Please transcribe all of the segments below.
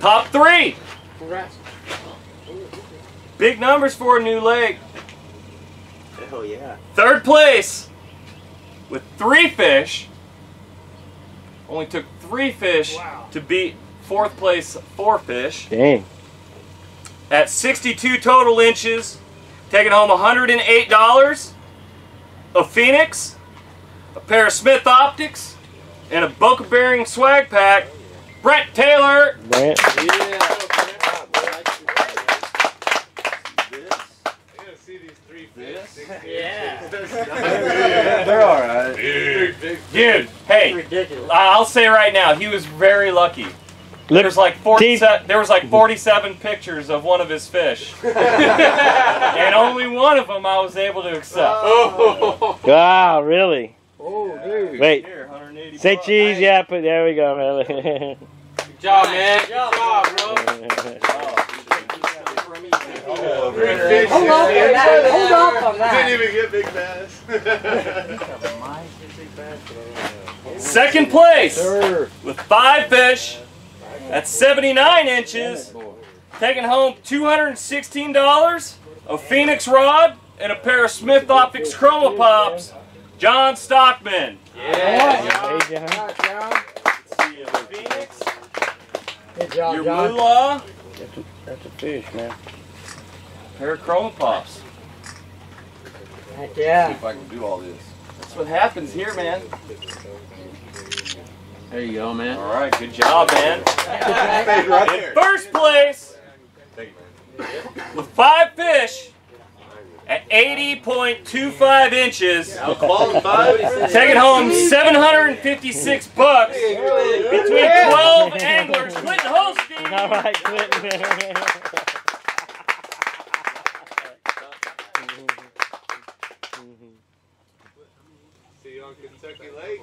Top three. Congrats. Big numbers for a new lake. Hell yeah. Third place with three fish. Only took three fish Wow. to beat fourth place four fish. Dang. At 62 total inches, taking home $108. A Phoenix, a pair of Smith Optics, and a Boca Bearing swag pack. Brent Taylor. Brent. Yeah. They're all right. Dude, hey, Ridiculous. I'll say right now, he was very lucky. Look, There's like 40, teeth. there was like 47 pictures of one of his fish, and only one of them I was able to accept. Oh. Wow, really? Oh, dude. Wait. Here, 180 Say bucks. cheese, yeah, put there we go, man. Good job, man. Good job, bro. Hold up on that. Hold up on that. Didn't even get big bass. Second place with five fish at 79 inches, taking home $216, a Phoenix rod, and a pair of Smith Optics Chroma Pops. John Stockman. Hey, John. Good job, See you, Phoenix. Good job, Your John. moolah, That's a fish, man. pair of Chroma Pops. Heck yeah. If I can do all this. That's what happens here, man. There you go, man. All right, good job, man. Hey, right In there. first place with five fish at 80.25 inches, take it home 756 bucks between 12 anglers. Clinton Holstine. All right, Clinton. See you on Kentucky Lake.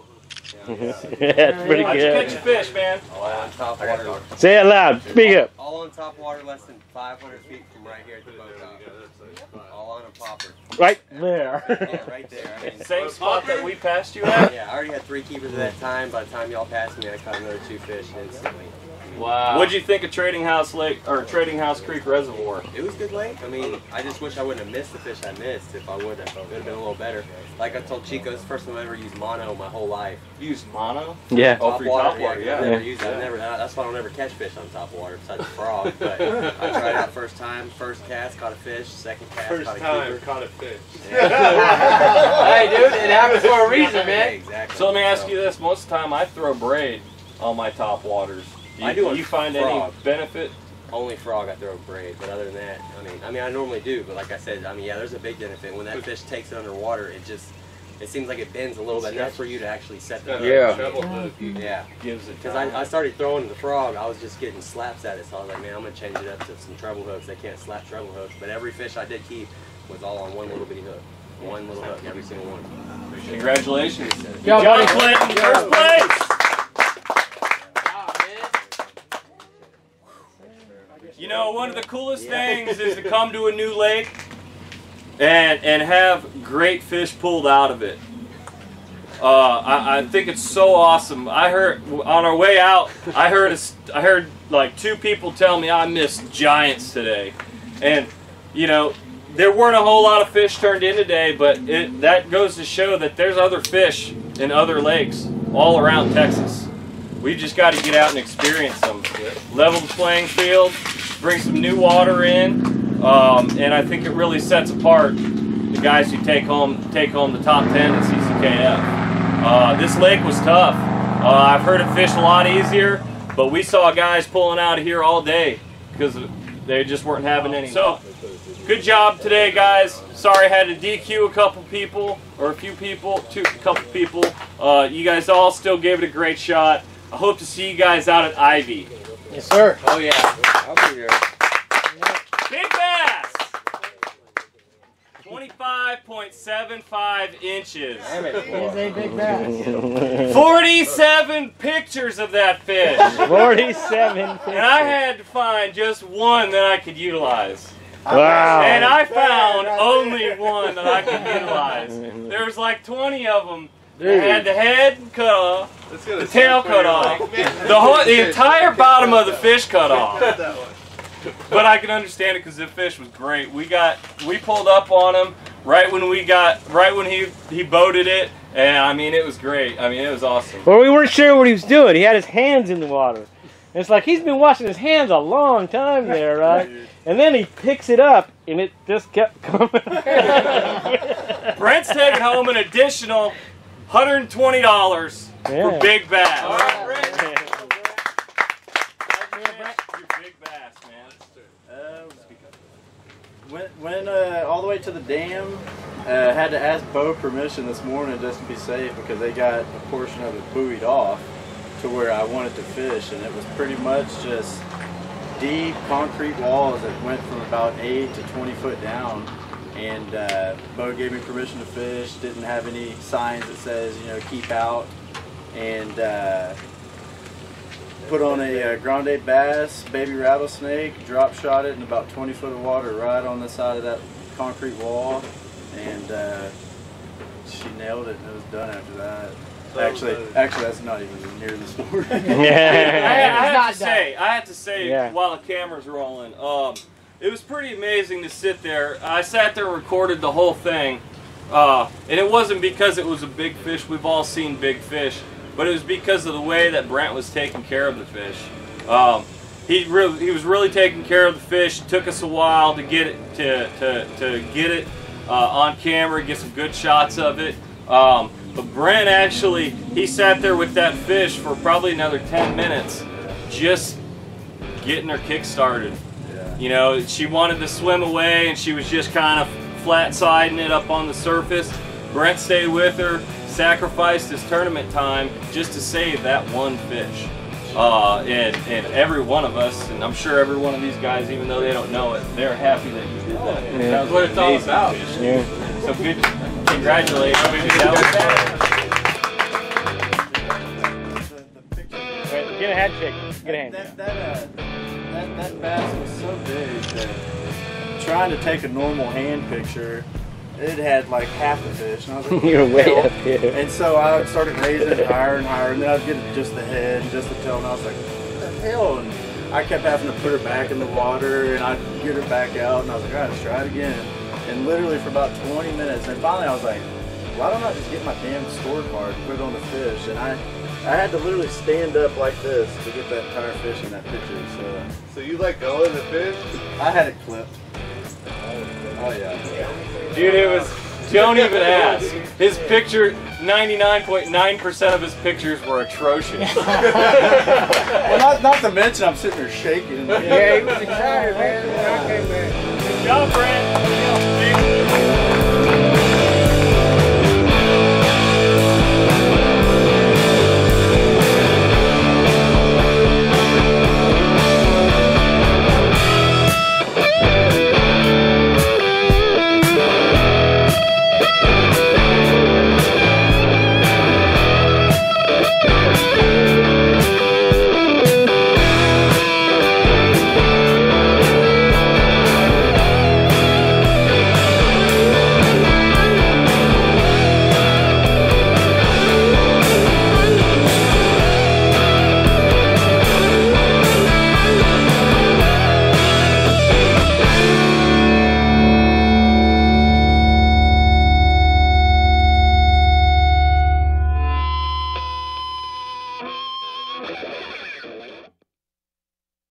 That's pretty How'd you catch your fish, man? All on top water. Say it loud. Speak up. All on top water, less than 500 feet from right here at the boat dock. All on a popper. Right there. Yeah, right there. I mean, Same spot that we passed you at? yeah, I already had three keepers at that time. By the time y'all passed me, I caught another two fish instantly. Wow. What'd you think of Tradinghouse Lake or Tradinghouse Creek Reservoir? It was good lake. I mean, oh. I just wish I wouldn't have missed the fish I missed. If I would have, it would have been a little better. Like I told Chico, it's the first time I ever used mono my whole life. You used mono? Yeah. Oh, for your top water, I've yeah. never Yeah. used it. I've never, that's why I don't ever catch fish on top water besides frog. But I tried out first time, first cast, caught a fish. Second cast, First caught a time, keeper. caught a fish. Hey, dude, it happens for a reason, Yeah, man. exactly. So let me ask you this: Most of the time, I throw braid on my top waters. Do you, I do on you find frog. any benefit? Only frog I throw a braid, but other than that, I mean, I mean, I normally do, but like I said, I mean, yeah, there's a big benefit when that fish takes it underwater. It just, it seems like it bends a little bit enough for you to actually set the. Yeah. Treble hook. Yeah, Gives it. because I, I started throwing the frog, I was just getting slaps at it, so I was like, man, I'm gonna change it up to some treble hooks. They can't slap treble hooks, but every fish I did keep was all on one little bitty hook, one little hook, every single one. Congratulations, Yo, John buddy. Clinton, first place. Wow, man. You know, one of the coolest things is to come to a new lake and and have great fish pulled out of it. Uh, I, I think it's so awesome. I heard on our way out, I heard a s I heard like two people tell me I missed giants today, and you know there weren't a whole lot of fish turned in today, but it, that goes to show that there's other fish in other lakes all around Texas. We've just got to get out and experience them. Level the playing field, bring some new water in, um, and I think it really sets apart the guys who take home take home the top ten in CCKF. Uh, this lake was tough. Uh, I've heard it fish a lot easier, but we saw guys pulling out of here all day because they just weren't having any. So, good job today, guys. Sorry I had to DQ a couple people or a few people, two, a couple people. Uh, you guys all still gave it a great shot. I hope to see you guys out at Ivie. Yes, sir. Oh, yeah. I'll be there. Big bass. 25.75 inches. He's a big bass. 47 pictures of that fish. 47 pictures. And I had to find just one that I could utilize. Wow. And I found only one that I could utilize. There was like 20 of them It had the head cut off, Let's the tail cut off, the whole, the entire bottom of the fish cut off. That. But I can understand it because the fish was great. We got we pulled up on him right when we got right when he he boated it, and I mean it was great. I mean it was awesome. Well, we weren't sure what he was doing. He had his hands in the water. And it's like he's been washing his hands a long time there, right? And then he picks it up, and it just kept coming. Brent's taking home an additional hundred and twenty dollars Yeah. for big bass. All right, Brent. Your big bass, man. Went went uh, all the way to the dam. Uh, had to ask Bo permission this morning just to be safe because they got a portion of it buoyed off to where I wanted to fish, and it was pretty much just deep concrete walls that went from about eight to 20 foot down. And uh, Bo gave me permission to fish. Didn't have any signs that says you know keep out, and. Uh, put on a uh, grande bass, baby rattlesnake, drop shot it in about 20 foot of water right on the side of that concrete wall, and uh, she nailed it and it was done after that. Actually, actually, that's not even near the story. I, I yeah. have to say, I have to say, Yeah. while the camera's rolling, um, it was pretty amazing to sit there. I sat there and recorded the whole thing, uh, and it wasn't because it was a big fish. We've all seen big fish, but it was because of the way that Brent was taking care of the fish. Um, he really, he was really taking care of the fish. It took us a while to get it to to, to get it uh, on camera, get some good shots of it. Um, but Brent actually, he sat there with that fish for probably another 10 minutes, just getting her kick started. You know, she wanted to swim away and she was just kind of flat siding it up on the surface. Brent stayed with her, sacrificed his tournament time just to save that one fish. Uh, and, and every one of us, and I'm sure every one of these guys, even though they don't know it, they're happy that you did that. Yeah. That's what it's all about. Yeah. So good. Congratulations. Get a handshake. Get a that, handshake. that, uh, that, that bass was so big that trying to take a normal hand picture, it had like half the fish. And I was like, You're way "Hell." up here. And so I started raising it higher and higher, and then I'd get just the head and just the tail, and I was like, what the hell? And I kept having to put her back in the water, and I'd get her back out, and I was like, all right, let's try it again. And literally for about 20 minutes, and finally I was like, why don't I just get my damn scorecard and put it on the fish? And I, I had to literally stand up like this to get that entire fish in that picture. So So you let go of the fish? I had it clipped. Oh yeah. Dude, it was. Don't even ask. His picture, 99.9% of his pictures were atrocious. Well, not, not to mention I'm sitting there shaking. Yeah, he was excited, man. I came back. Good job, Brent.